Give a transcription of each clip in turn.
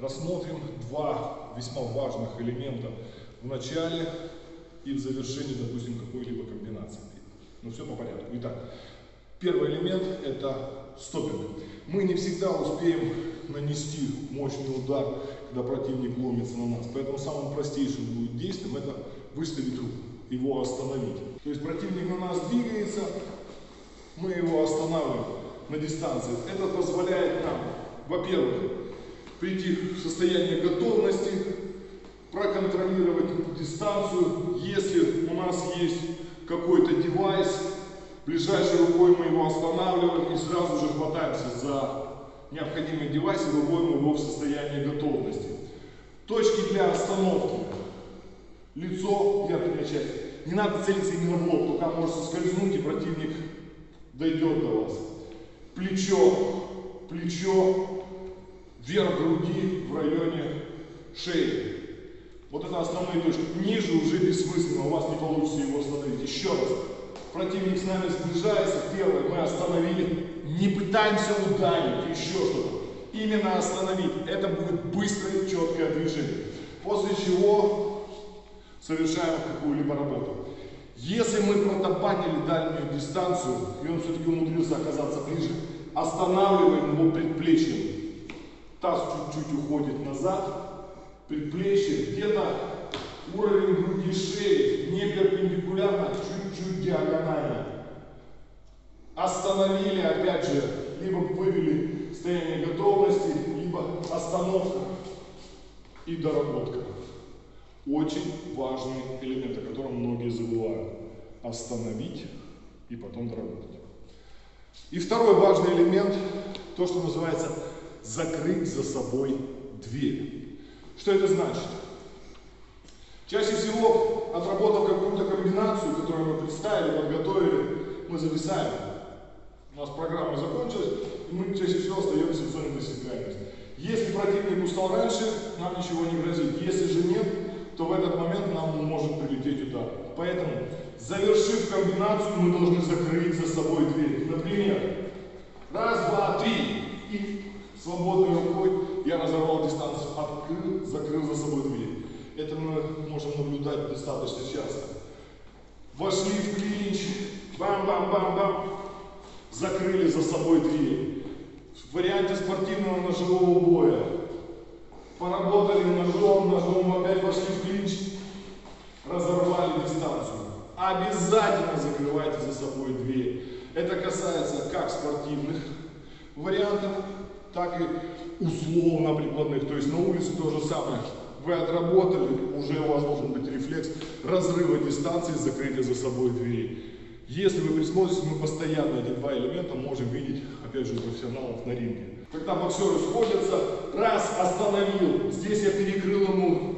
рассмотрим два весьма важных элемента в начале и в завершении, допустим, какой-либо комбинации. Ну все по порядку. Итак, первый элемент это стопинг. Мы не всегда успеем нанести мощный удар, когда противник ломится на нас. Поэтому самым простейшим будет действием это выставить руку, его остановить. То есть противник на нас двигается, мы его останавливаем на дистанции. Это позволяет нам, во-первых, прийти в состояние готовности, проконтролировать дистанцию. Если у нас есть какой-то девайс, ближайшей рукой мы его останавливаем и сразу же хватаемся за необходимый девайс и выводим его в состояние готовности. Точки для остановки. Лицо, верхняя часть. Не надо целиться именно в лоб, только может соскользнуть и противник дойдет до вас. Плечо, плечо, вверх груди в районе шеи. Вот это основные точки. Ниже уже бессмысленно, у вас не получится его остановить. Еще раз. Противник с нами сближается. Первое, мы остановили. Не пытаемся ударить, еще что-то. Именно остановить. Это будет быстрое, четкое движение. После чего совершаем какую-либо работу. Если мы протабанили дальнюю дистанцию, и он все-таки умудрился оказаться ближе, останавливаем его предплечьем. Таз чуть-чуть уходит назад, предплечье где-то уровень груди шеи, не перпендикулярно, чуть-чуть диагонально. Остановили, опять же, либо вывели состояние готовности, либо остановка и доработка. Очень важный элемент, о котором многие забывают. Остановить и потом доработать. И второй важный элемент, то, что называется закрыть за собой дверь. Что это значит? Чаще всего, отработав какую-то комбинацию, которую мы представили, подготовили, мы зависаем. У нас программа закончилась, и мы чаще всего остаемся в зоне досягаемости. Если противник устал раньше, нам ничего не грозит. Если же нет, то в этот момент нам может прилететь удар. Поэтому, завершив комбинацию, мы должны закрыть за собой дверь. Например, раз, два, три. И свободной рукой я разорвал дистанцию, открыл, закрыл за собой дверь. Это мы можем наблюдать достаточно часто. Вошли в клинч, бам-бам-бам-бам, закрыли за собой дверь. В варианте спортивного ножевого боя поработали ножом, ножом опять вошли в клинч, разорвали дистанцию. Обязательно закрывайте за собой дверь. Это касается как спортивных вариантов, так и условно прикладных. То есть на улице то же самое. Вы отработали, уже у вас должен быть рефлекс разрыва дистанции, закрытия за собой двери. Если вы присмотритесь, мы постоянно эти два элемента можем видеть, опять же, профессионалов на ринге. Когда боксеры сходятся, раз остановил, здесь я перекрыл ему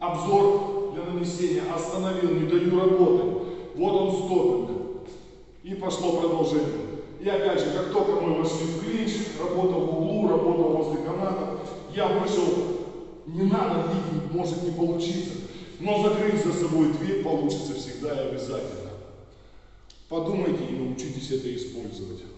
обзор для нанесения, остановил, не даю работы. Вот он стопинг. И пошло продолжение. И опять же, как только мы вошли в клинч, работа я вышел, не надо видеть, может не получиться, но закрыть за собой дверь получится всегда и обязательно. Подумайте и научитесь это использовать.